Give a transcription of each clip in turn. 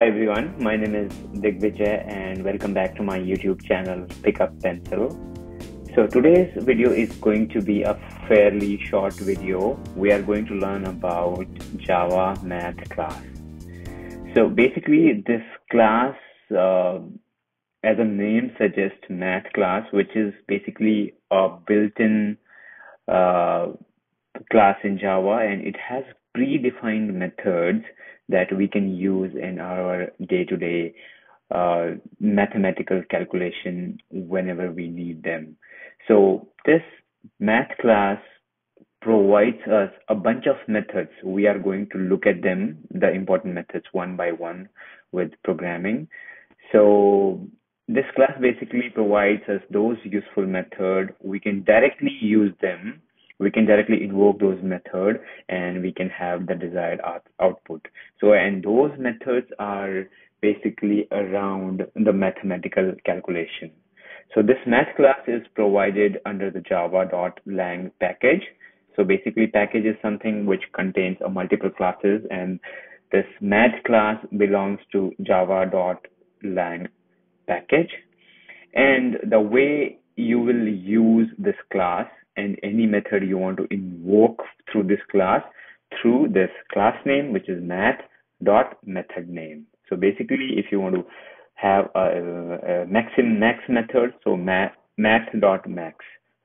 Hi everyone, my name is Digvijay and welcome back to my YouTube channel Pick Up Pencil. So today's video is going to be a fairly short video. We are going to learn about Java Math class. So basically this class, uh, as a name suggests math class, which is basically a built-in uh, class in Java and it has predefined methods that we can use in our day-to-day uh, mathematical calculation whenever we need them. So this math class provides us a bunch of methods. We are going to look at them, the important methods one by one with programming. So this class basically provides us those useful methods. We can directly use them we can directly invoke those methods and we can have the desired out output. So, and those methods are basically around the mathematical calculation. So this math class is provided under the java.lang package. So basically package is something which contains a multiple classes and this math class belongs to java.lang package. And the way you will use this class and any method you want to invoke through this class through this class name, which is math dot method name. So basically, if you want to have a, a maxim max method, so math, dot max,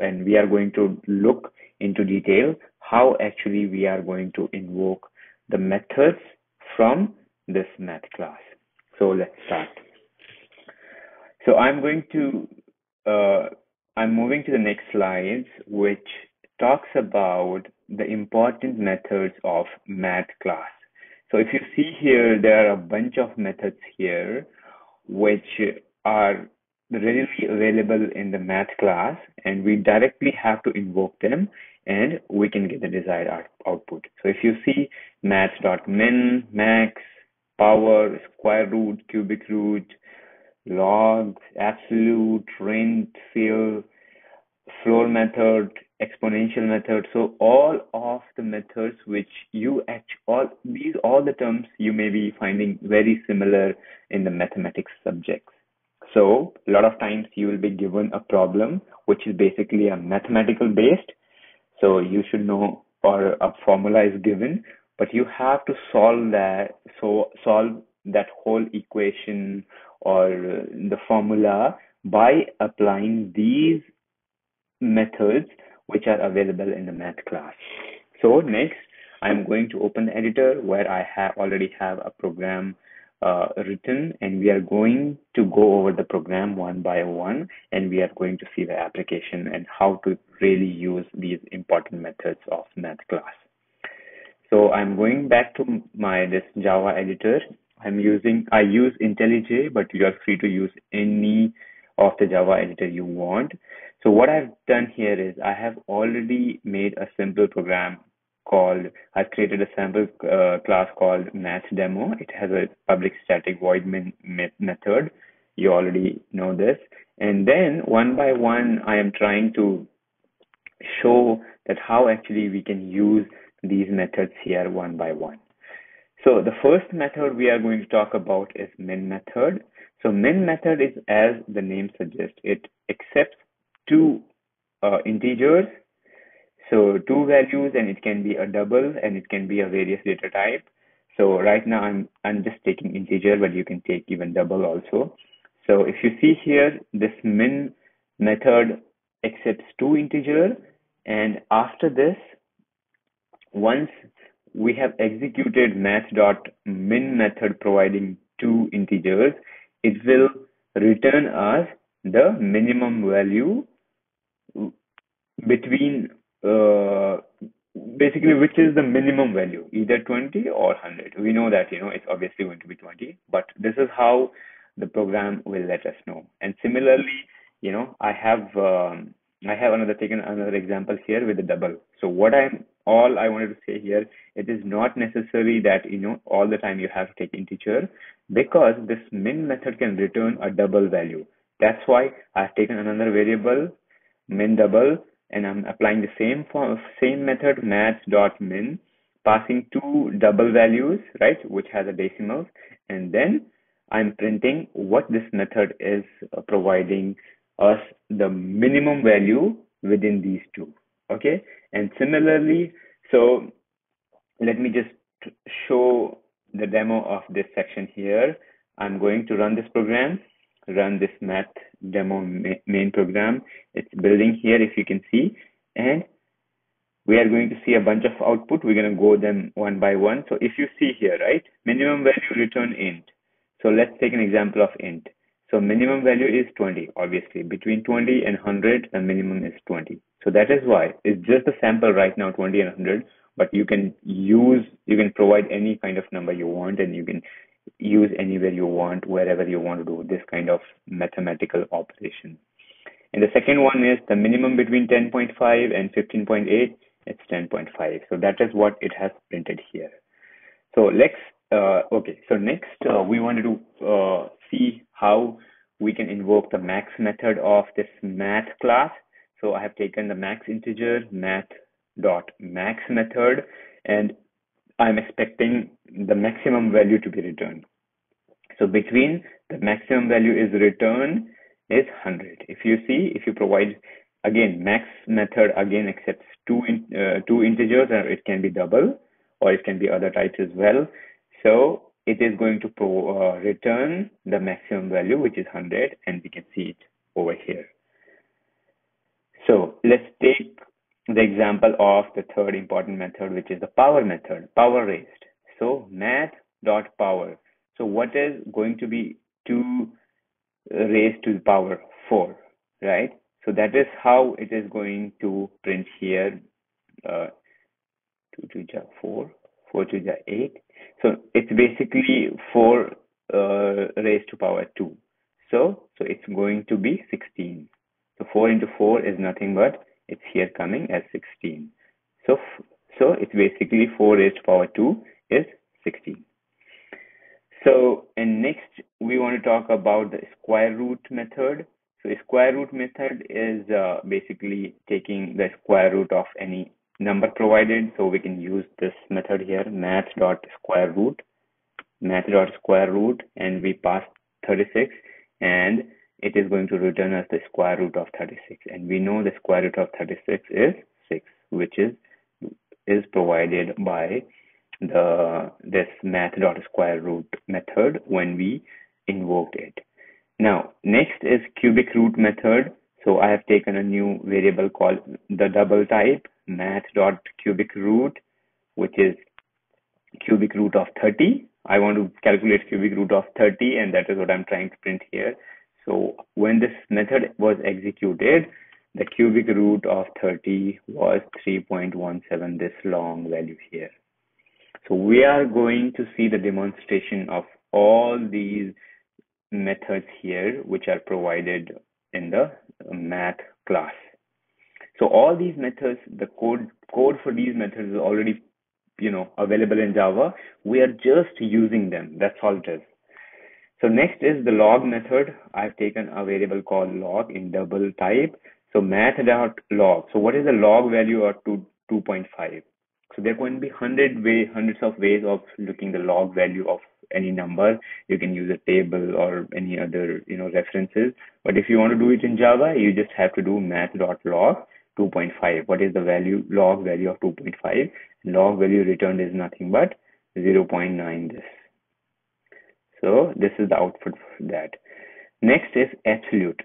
and we are going to look into detail how actually we are going to invoke the methods from this math class. So let's start. So I'm going to uh, I'm moving to the next slides, which talks about the important methods of math class. So if you see here, there are a bunch of methods here, which are readily available in the math class, and we directly have to invoke them, and we can get the desired output. So if you see math.min, max, power, square root, cubic root, log, absolute, rint, fill, floor method, exponential method. So all of the methods which you actually, all these, all the terms you may be finding very similar in the mathematics subjects. So a lot of times you will be given a problem which is basically a mathematical based. So you should know or a formula is given, but you have to solve that, so solve that whole equation or the formula by applying these methods which are available in the math class. So next, I'm going to open the editor where I have already have a program uh, written and we are going to go over the program one by one and we are going to see the application and how to really use these important methods of math class. So I'm going back to my this Java editor I'm using, I use IntelliJ, but you are free to use any of the Java editor you want. So what I've done here is I have already made a simple program called, I've created a sample uh, class called math demo. It has a public static void method. You already know this. And then one by one, I am trying to show that how actually we can use these methods here one by one. So the first method we are going to talk about is min method. So min method is as the name suggests, it accepts two uh, integers. So two values and it can be a double and it can be a various data type. So right now I'm, I'm just taking integer, but you can take even double also. So if you see here, this min method accepts two integer and after this, once we have executed math.min method providing two integers, it will return us the minimum value between uh, basically which is the minimum value either 20 or 100 we know that you know it's obviously going to be 20 but this is how the program will let us know. And similarly you know i have um, i have another taken another example here with the double. So what i'm all I wanted to say here, it is not necessary that you know all the time you have to take integer because this min method can return a double value. That's why I've taken another variable min double and I'm applying the same form, same method math dot min passing two double values, right, which has a decimal and then I'm printing what this method is providing us the minimum value within these two. Okay, and similarly, so let me just show the demo of this section here. I'm going to run this program, run this math demo main program. It's building here, if you can see, and we are going to see a bunch of output. We're going to go them one by one. So if you see here, right, minimum value return int. So let's take an example of int. So minimum value is 20, obviously. Between 20 and 100, the minimum is 20. So that is why it's just a sample right now, 20 and 100, but you can use, you can provide any kind of number you want and you can use anywhere you want, wherever you want to do this kind of mathematical operation. And the second one is the minimum between 10.5 and 15.8 it's 10.5 so that is what it has printed here so let's uh, okay so next uh, we wanted to uh, see how we can invoke the max method of this math class. So i have taken the max integer math dot max method and i'm expecting the maximum value to be returned. So between the maximum value is returned is 100 if you see if you provide again max method again accepts two in, uh, two integers or it can be double or it can be other types as well. So it is going to uh, return the maximum value which is 100 and we can see it over here so let's take the example of the third important method which is the power method power raised so math dot power so what is going to be 2 raised to the power 4 right so that is how it is going to print here. Uh, 2 to the 4, 4 to the 8. So it's basically 4 uh, raised to power 2. So, so it's going to be 16. So 4 into 4 is nothing but it's here coming as 16. So, so it's basically 4 raised to power 2 is 16. So, and next we want to talk about the square root method. So square root method is uh, basically taking the square root of any number provided. So we can use this method here, math dot square root, math dot square root, and we pass 36, and it is going to return us the square root of 36. And we know the square root of 36 is 6, which is is provided by the this math dot square root method when we invoked it. Now, next is cubic root method. So I have taken a new variable called the double type math dot cubic root, which is cubic root of 30. I want to calculate cubic root of 30 and that is what I'm trying to print here. So when this method was executed, the cubic root of 30 was 3.17 this long value here. So we are going to see the demonstration of all these methods here which are provided in the math class. So all these methods, the code code for these methods is already you know available in Java. We are just using them. That's all it is. So next is the log method. I've taken a variable called log in double type. So math dot log. So what is the log value of two 2.5? So there can be hundred way hundreds of ways of looking the log value of any number you can use a table or any other you know references. But if you want to do it in java you just have to do math.log 2.5 what is the value log value of 2.5 log value returned is nothing but 0.9 this. So this is the output for that. Next is absolute.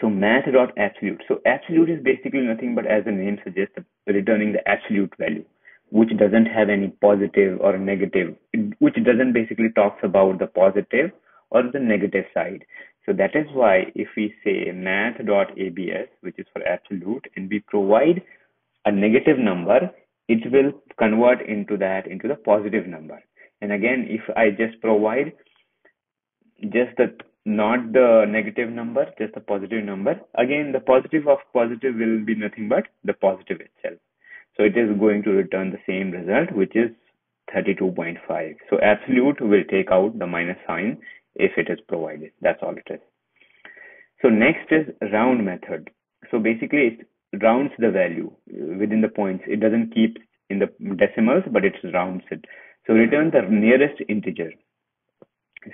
So math dot absolute. So absolute is basically nothing but as the name suggests returning the absolute value which doesn't have any positive or negative, which doesn't basically talks about the positive or the negative side. So that is why if we say math.abs, which is for absolute, and we provide a negative number, it will convert into that into the positive number. And again, if I just provide just the not the negative number, just the positive number, again the positive of positive will be nothing but the positive itself. So it is going to return the same result, which is 32.5. So absolute will take out the minus sign if it is provided. That's all it is. So next is round method. So basically it rounds the value within the points. It doesn't keep in the decimals, but it rounds it. So return the nearest integer.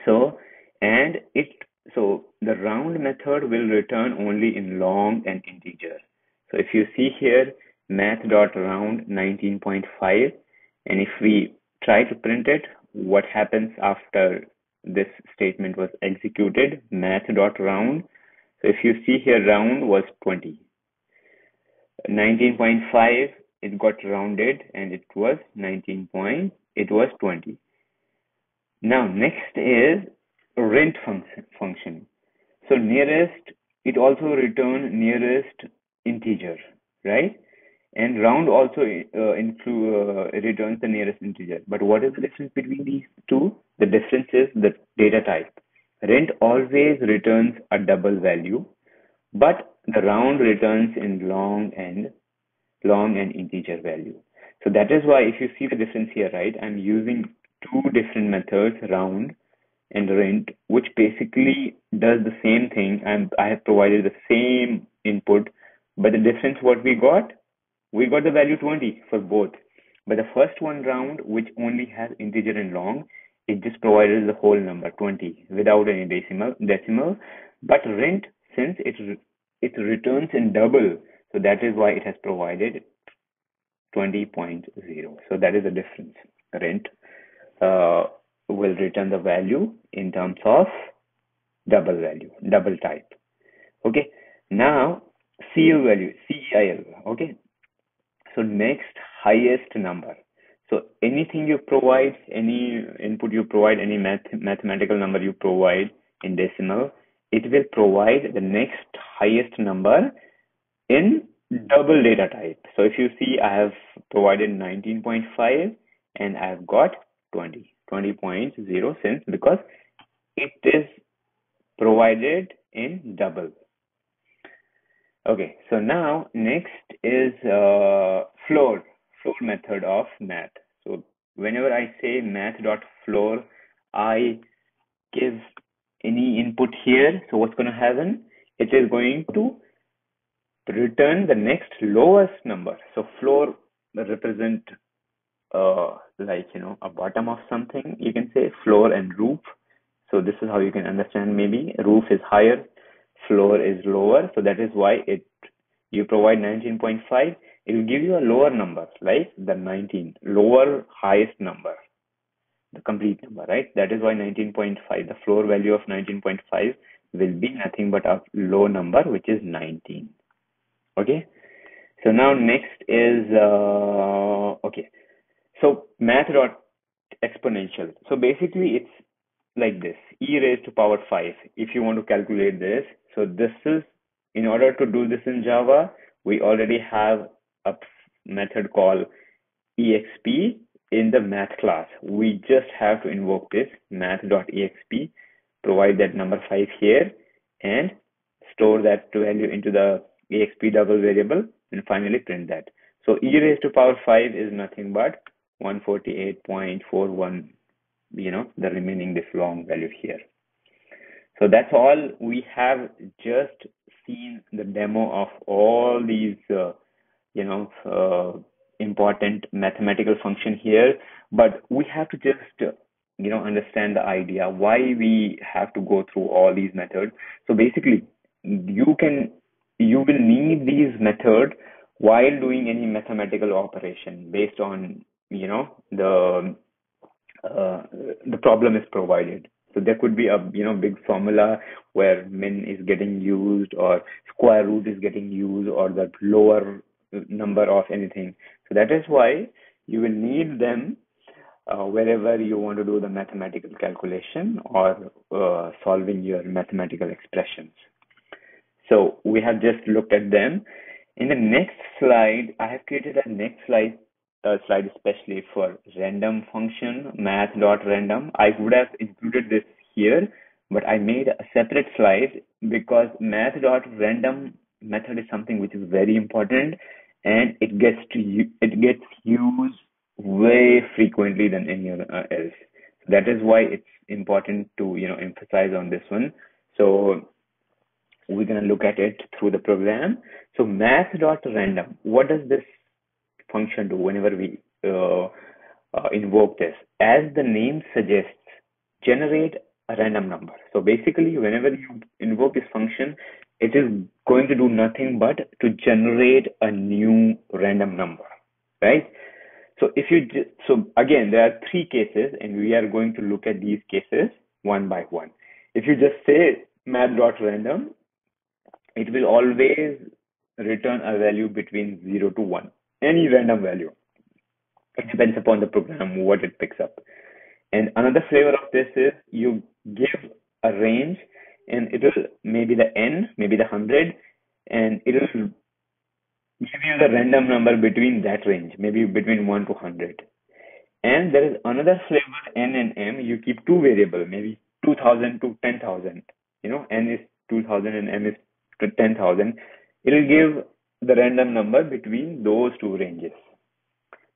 So and it so the round method will return only in long and integer. So if you see here math dot round 19.5 and if we try to print it, what happens after this statement was executed? Math dot round. So if you see here round was 20. 19.5 it got rounded and it was 19 point it was 20 now next is rint function function. So nearest it also return nearest integer right and round also uh, include uh, returns the nearest integer but what is the difference between these two the difference is the data type rint always returns a double value but the round returns in long and long and integer value. So that is why if you see the difference here, right, I'm using two different methods, round and rint, which basically does the same thing. And I have provided the same input, but the difference what we got, we got the value 20 for both. But the first one round, which only has integer and long, it just provided the whole number 20 without any decimal decimal. But rint, since it it returns in double, so that is why it has provided 20.0. So that is the difference. Rint uh, will return the value in terms of double value, double type. Okay. Now CL value, CEIL. Okay. So next highest number. So anything you provide, any input you provide, any math, mathematical number you provide in decimal, it will provide the next highest number in double data type. So if you see, I have provided 19.5 and I've got 20, 20.0 since because it is provided in double. Okay, so now next is uh, floor, floor method of math. So whenever I say math.floor, I give any input here. So what's going to happen? It is going to return the next lowest number. So floor represent uh, like you know a bottom of something. You can say floor and roof. So this is how you can understand. Maybe roof is higher, floor is lower. So that is why it you provide 19.5. It will give you a lower number, like the 19, lower highest number, the complete number, right? That is why 19.5, the floor value of 19.5 will be nothing but a low number, which is 19 okay so now next is uh, okay so math dot exponential so basically it's like this e raised to power 5 if you want to calculate this so this is in order to do this in java we already have a method called exp in the math class we just have to invoke this math.exp provide that number 5 here and store that value into the exp double variable and finally print that. So e raised to power 5 is nothing but 148.41, you know, the remaining this long value here. So that's all we have just seen the demo of all these, uh, you know, uh, important mathematical function here, but we have to just, you know, understand the idea why we have to go through all these methods. So basically, you can you will need these methods while doing any mathematical operation based on you know the uh, the problem is provided so there could be a you know big formula where min is getting used or square root is getting used or the lower number of anything so that is why you will need them uh, wherever you want to do the mathematical calculation or uh, solving your mathematical expressions so we have just looked at them. In the next slide, I have created a next slide slide especially for random function math.random. I would have included this here, but I made a separate slide because math.random method is something which is very important and it gets to it gets used way frequently than any other uh, else. That is why it's important to you know emphasize on this one. So we're to look at it through the program. So math.random, what does this function do whenever we uh, uh, invoke this? As the name suggests, generate a random number. So basically, whenever you invoke this function, it is going to do nothing but to generate a new random number, right? So if you so again, there are three cases, and we are going to look at these cases one by one. If you just say math.random, it will always return a value between 0 to 1, any random value. It depends upon the program, what it picks up. And another flavor of this is you give a range and it will maybe the n, maybe the 100, and it will give you the random number between that range, maybe between 1 to 100. And there is another flavor n and m, you keep two variable, maybe 2000 to 10,000. You know, n is 2000 and m is 10,000. It will give the random number between those two ranges.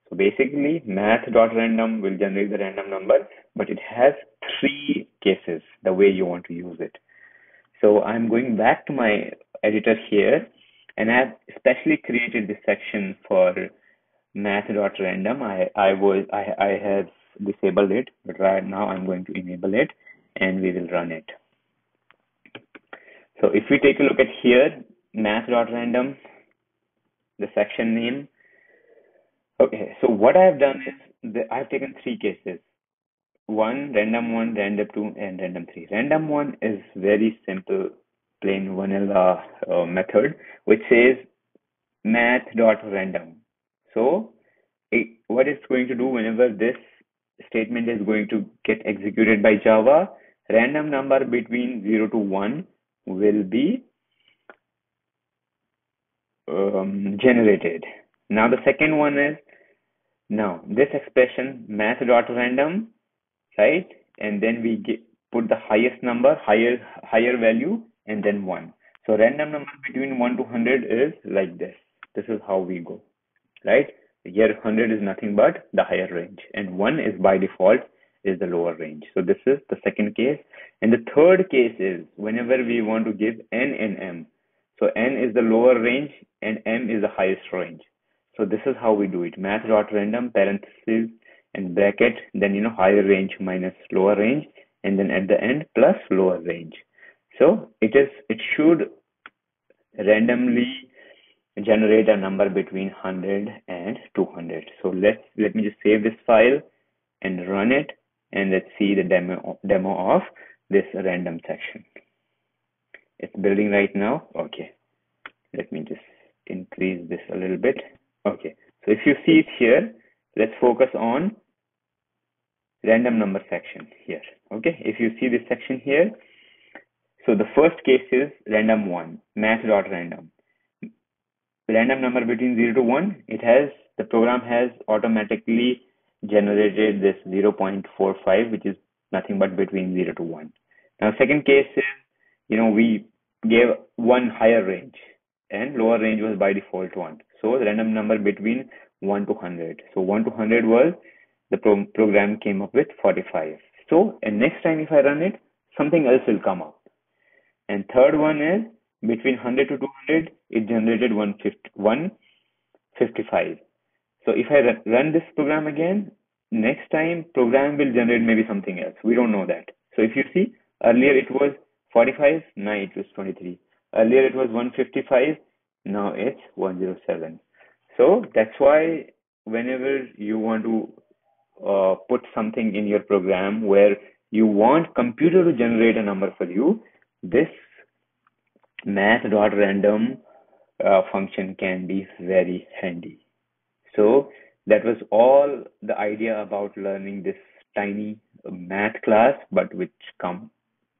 So basically, math.random will generate the random number, but it has three cases the way you want to use it. So I'm going back to my editor here, and I've specially created this section for math.random. I, I was I, I have disabled it, but right now I'm going to enable it, and we will run it. So if we take a look at here, math.random, the section name, Okay, so what I have done is I've taken three cases. One, random one, random two, and random three. Random one is very simple, plain vanilla uh, method, which says math dot random. So it, what it's going to do whenever this statement is going to get executed by Java, random number between 0 to 1 will be um, generated. Now the second one is now, this expression math dot random, right? And then we get, put the highest number, higher higher value, and then one. So random number between one to hundred is like this. This is how we go, right? Here hundred is nothing but the higher range, and one is by default is the lower range. So this is the second case. And the third case is whenever we want to give n and m. So n is the lower range and m is the highest range. So this is how we do it. Math dot random parentheses and bracket, then you know higher range minus lower range, and then at the end plus lower range. So it is it should randomly generate a number between 100 and 200. So let's let me just save this file and run it, and let's see the demo demo of this random section. It's building right now. Okay, let me just increase this a little bit. Okay, so if you see it here, let's focus on random number section here. Okay, if you see this section here, so the first case is random one, math dot random. Random number between 0 to 1, it has, the program has automatically generated this 0.45, which is nothing but between 0 to 1. Now, second case is, you know, we gave one higher range and lower range was by default 1. So the random number between 1 to 100. So 1 to 100 was the pro- program came up with 45. So and next time if I run it, something else will come up. And third one is between 100 to 200, it generated 155. So if I run this program again, next time program will generate maybe something else. We don't know that. So if you see earlier it was 45, now it was 23. Earlier it was 155, now it's 107 so that's why whenever you want to uh, put something in your program where you want computer to generate a number for you this math.random uh, function can be very handy so that was all the idea about learning this tiny math class but which come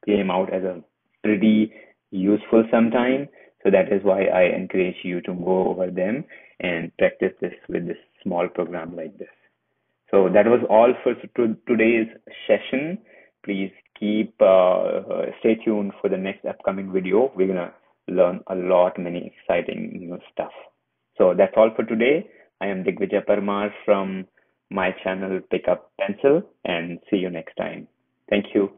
came out as a pretty useful sometime so that is why I encourage you to go over them and practice this with this small program like this. So that was all for today's session. Please keep uh, stay tuned for the next upcoming video. We're gonna learn a lot, many exciting new stuff. So that's all for today. I am Digvijay Parmar from my channel Pick Up Pencil and see you next time. Thank you.